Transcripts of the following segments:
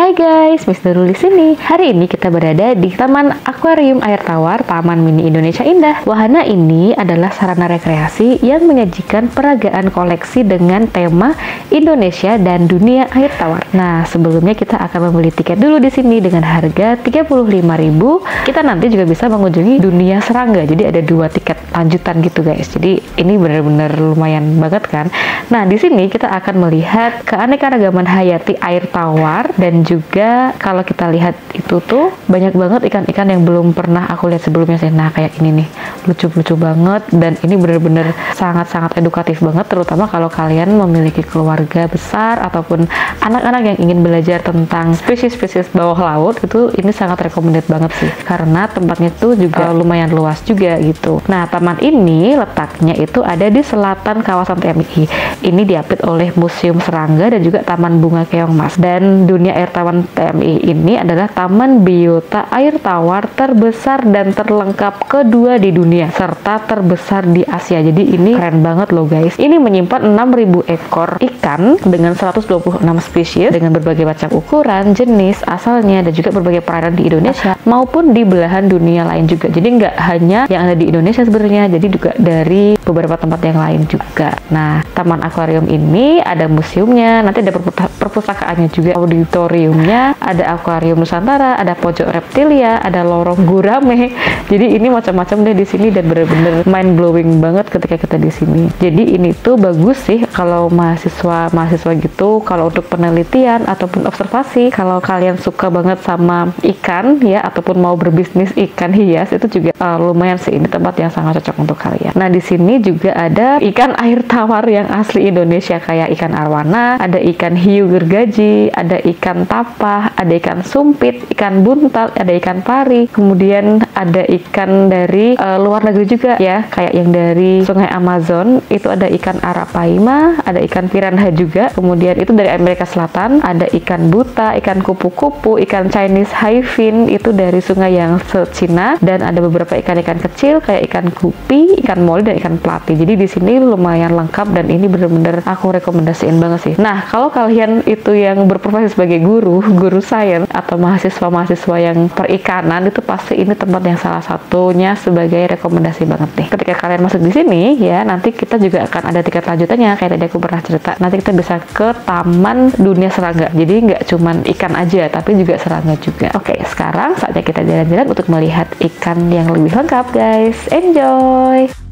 Hai guys, Miss Nurul sini. Hari ini kita berada di Taman Akuarium Air Tawar Taman Mini Indonesia Indah. Wahana ini adalah sarana rekreasi yang menyajikan peragaan koleksi dengan tema Indonesia dan dunia air tawar. Nah, sebelumnya kita akan membeli tiket dulu di sini dengan harga 35.000. Kita nanti juga bisa mengunjungi dunia serangga. Jadi ada dua tiket lanjutan gitu guys. Jadi ini benar-benar lumayan banget kan. Nah, di sini kita akan melihat keanekaragaman hayati air tawar dan juga kalau kita lihat itu tuh banyak banget ikan-ikan yang belum pernah aku lihat sebelumnya sih. Nah, kayak ini nih, lucu-lucu banget dan ini bener-bener sangat-sangat edukatif banget terutama kalau kalian memiliki keluarga besar ataupun anak-anak yang ingin belajar tentang spesies-spesies bawah laut itu ini sangat recommended banget sih karena tempatnya tuh juga lumayan luas juga gitu. Nah, taman ini letaknya itu ada di selatan kawasan TMI. Ini diapit oleh Museum Serangga dan juga Taman Bunga Keong Mas dan dunia air Taman TMI ini adalah taman biota air tawar terbesar dan terlengkap kedua di dunia serta terbesar di Asia. Jadi ini keren banget loh guys. Ini menyimpan 6000 ekor ikan dengan 126 spesies dengan berbagai macam ukuran, jenis, asalnya dan juga berbagai perairan di Indonesia maupun di belahan dunia lain juga. Jadi nggak hanya yang ada di Indonesia sebenarnya, jadi juga dari beberapa tempat yang lain juga. Nah, Taman Akuarium ini ada museumnya, nanti ada perpustakaannya juga, auditorium akuariumnya ada akuarium Nusantara, ada pojok reptilia, ada lorong gurame. Jadi ini macam-macam deh di sini dan bener-bener mind blowing banget ketika kita di sini. Jadi ini tuh bagus sih kalau mahasiswa mahasiswa gitu kalau untuk penelitian ataupun observasi. Kalau kalian suka banget sama ikan ya ataupun mau berbisnis ikan hias itu juga uh, lumayan sih ini tempat yang sangat cocok untuk kalian. Nah di sini juga ada ikan air tawar yang asli Indonesia kayak ikan arwana, ada ikan hiu gergaji, ada ikan apa, ada ikan sumpit, ikan buntal, ada ikan pari, kemudian ada ikan dari uh, luar negeri juga ya, kayak yang dari Sungai Amazon, itu ada ikan arapaima, ada ikan piranha juga, kemudian itu dari Amerika Selatan, ada ikan buta, ikan kupu-kupu, ikan Chinese hyphin, itu dari sungai yang se-Cina, dan ada beberapa ikan-ikan kecil kayak ikan gupi, ikan moli, dan ikan pelati. Jadi di sini lumayan lengkap dan ini bener-bener aku rekomendasiin banget sih. Nah, kalau kalian itu yang berprofesi sebagai guru, guru guru sains atau mahasiswa-mahasiswa yang perikanan itu pasti ini tempat yang salah satunya sebagai rekomendasi banget nih. Ketika kalian masuk di sini ya nanti kita juga akan ada tiket lanjutannya kayak tadi aku pernah cerita. Nanti kita bisa ke Taman Dunia Serangga. Jadi nggak cuman ikan aja tapi juga serangga juga. Oke, sekarang saatnya kita jalan-jalan untuk melihat ikan yang lebih lengkap guys. Enjoy!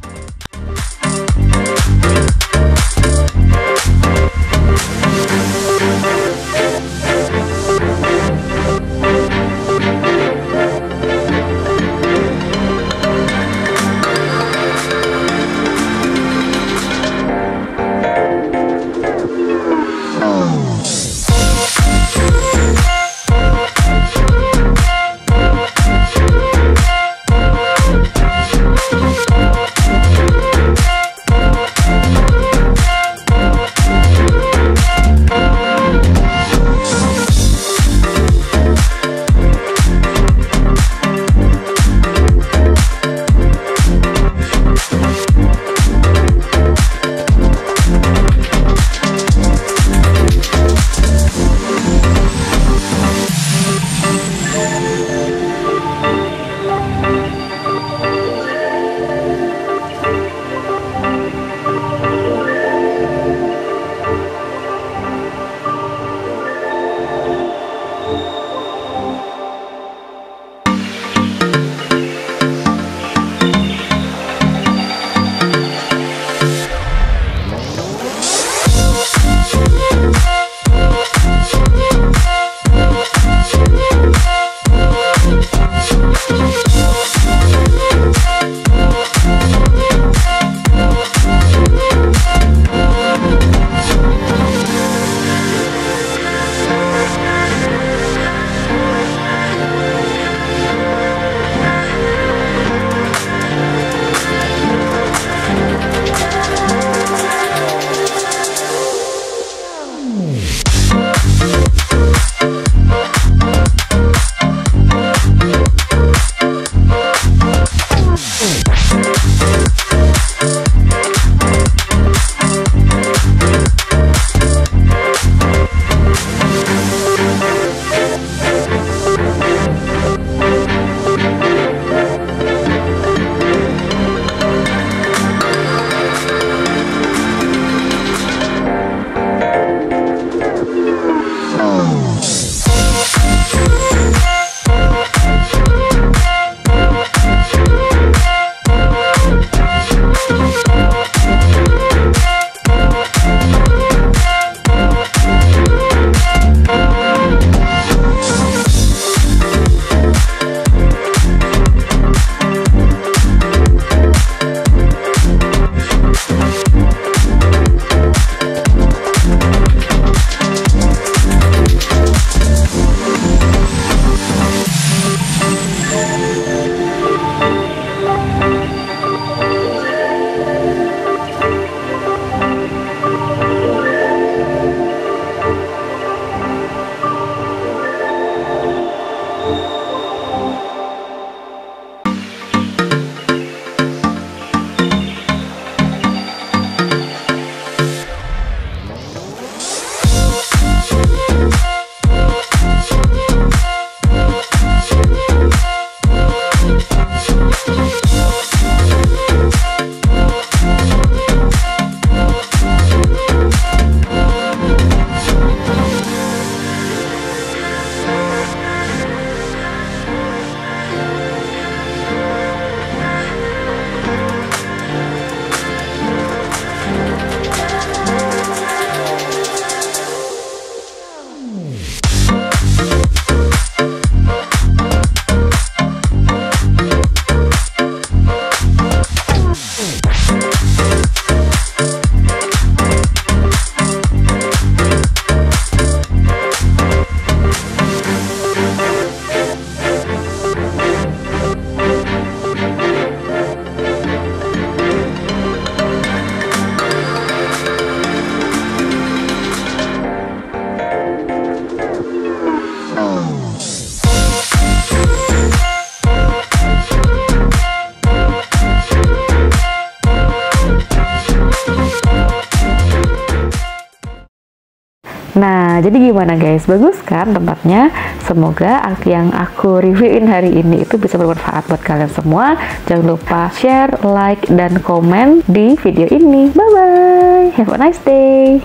Nah, jadi gimana guys? Bagus kan tempatnya? Semoga yang aku reviewin hari ini itu bisa bermanfaat buat kalian semua. Jangan lupa share, like, dan komen di video ini. Bye-bye! Have a nice day!